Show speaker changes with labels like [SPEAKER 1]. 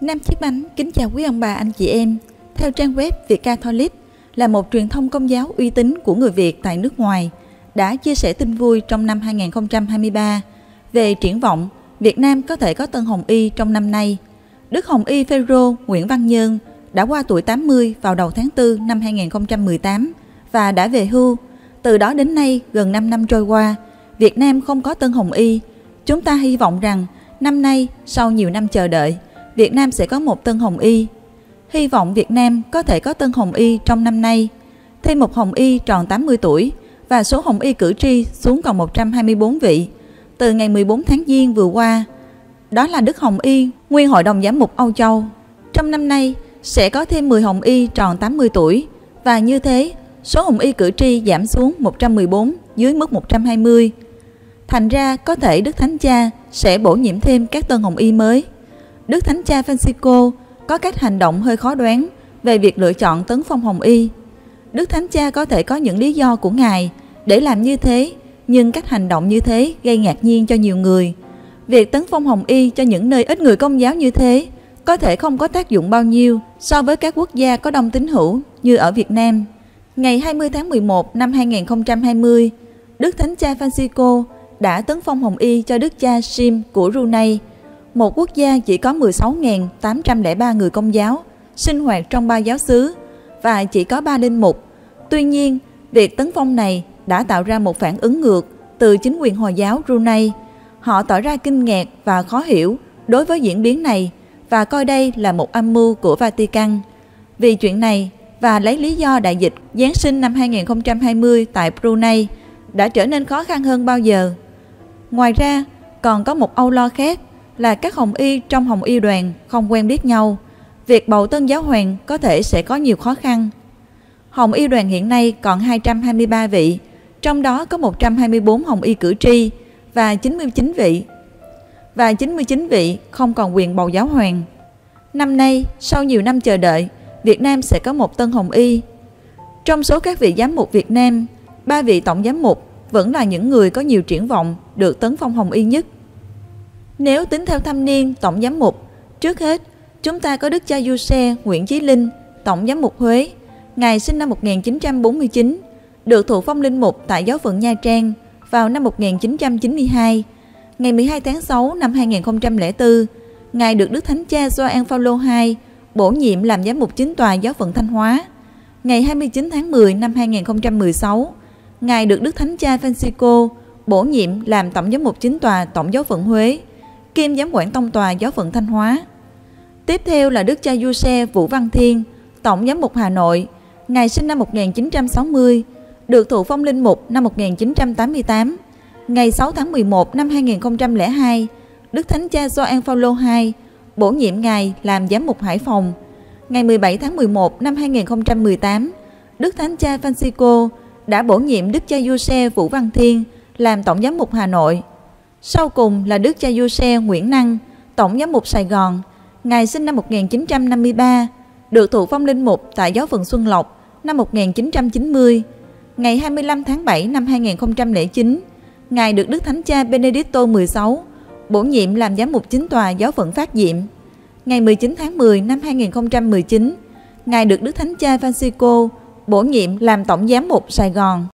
[SPEAKER 1] Nam Chiếc Bánh kính chào quý ông bà anh chị em. Theo trang web Việt Catholic là một truyền thông công giáo uy tín của người Việt tại nước ngoài, đã chia sẻ tin vui trong năm 2023 về triển vọng Việt Nam có thể có Tân Hồng Y trong năm nay. Đức Hồng Y Phêrô Nguyễn Văn Nhơn đã qua tuổi 80 vào đầu tháng 4 năm 2018 và đã về hưu. Từ đó đến nay, gần 5 năm trôi qua, Việt Nam không có Tân Hồng Y. Chúng ta hy vọng rằng năm nay, sau nhiều năm chờ đợi, Việt Nam sẽ có một Tân Hồng Y. Hy vọng Việt Nam có thể có Tân Hồng Y trong năm nay. Thêm một Hồng Y tròn 80 tuổi và số Hồng Y cử tri xuống còn 124 vị từ ngày 14 tháng Giêng vừa qua. Đó là Đức Hồng Y, nguyên hội đồng giám mục Âu Châu. Trong năm nay sẽ có thêm 10 Hồng Y tròn 80 tuổi và như thế số Hồng Y cử tri giảm xuống 114 dưới mức 120. Thành ra có thể Đức Thánh Cha sẽ bổ nhiệm thêm các tân Hồng Y mới. Đức Thánh Cha Francisco có cách hành động hơi khó đoán về việc lựa chọn tấn phong Hồng Y. Đức Thánh Cha có thể có những lý do của Ngài để làm như thế, nhưng cách hành động như thế gây ngạc nhiên cho nhiều người. Việc tấn phong Hồng Y cho những nơi ít người công giáo như thế có thể không có tác dụng bao nhiêu so với các quốc gia có đông tín hữu như ở Việt Nam. Ngày 20 tháng 11 năm 2020, Đức Thánh Cha Francisco đã tấn phong Hồng Y cho Đức cha Sim của Brunei, một quốc gia chỉ có 16.803 người công giáo sinh hoạt trong ba giáo xứ và chỉ có ba linh mục. Tuy nhiên, việc tấn phong này đã tạo ra một phản ứng ngược từ chính quyền Hồi giáo Brunei. Họ tỏ ra kinh ngạc và khó hiểu đối với diễn biến này và coi đây là một âm mưu của Vatican. Vì chuyện này và lấy lý do đại dịch Giáng sinh năm 2020 tại Brunei đã trở nên khó khăn hơn bao giờ. Ngoài ra, còn có một âu lo khác là các hồng y trong hồng y đoàn không quen biết nhau. Việc bầu tân giáo hoàng có thể sẽ có nhiều khó khăn. Hồng y đoàn hiện nay còn 223 vị, trong đó có 124 hồng y cử tri và 99 vị và 99 vị không còn quyền bầu giáo hoàng. Năm nay, sau nhiều năm chờ đợi, Việt Nam sẽ có một tân hồng y. Trong số các vị giám mục Việt Nam, ba vị tổng giám mục vẫn là những người có nhiều triển vọng được tấn phong hồng y nhất. Nếu tính theo thâm niên tổng giám mục, trước hết chúng ta có Đức cha Du Xe Nguyễn Chí Linh, tổng giám mục Huế. Ngài sinh năm 1949, được thụ phong linh mục tại giáo phận Nha Trang vào năm 1992. Ngày 12 tháng 6 năm 2004, Ngài được Đức Thánh Cha Gioan Phaolô II bổ nhiệm làm giám mục chính tòa giáo phận Thanh Hóa. Ngày 29 tháng 10 năm 2016, Ngài được Đức Thánh Cha Francisco bổ nhiệm làm tổng giám mục chính tòa tổng giáo phận Huế, kiêm giám quản tông tòa giáo phận Thanh Hóa. Tiếp theo là Đức cha Du Xe Vũ Văn Thiên, tổng giám mục Hà Nội. ngày sinh năm 1960, được thụ phong linh mục năm 1988. Ngày 6 tháng 11 năm 2002, Đức Thánh cha Gioan Phaolô II bổ nhiệm Ngài làm giám mục Hải Phòng. Ngày 17 tháng 11 năm 2018, Đức Thánh cha Francisco đã bổ nhiệm Đức cha Giuse Vũ Văn Thiên làm tổng giám mục Hà Nội. Sau cùng là Đức cha Du Xe Nguyễn Năng, tổng giám mục Sài Gòn. Ngài sinh năm 1953, được thụ phong linh mục tại giáo phận Xuân Lộc năm 1990. Ngày 25 tháng 7 năm 2009, Ngài được Đức Thánh Cha Benedicto XVI bổ nhiệm làm giám mục chính tòa giáo phận Phát Diệm. Ngày 19 tháng 10 năm 2019, Ngài được Đức Thánh Cha Francisco bổ nhiệm làm tổng giám mục Sài Gòn.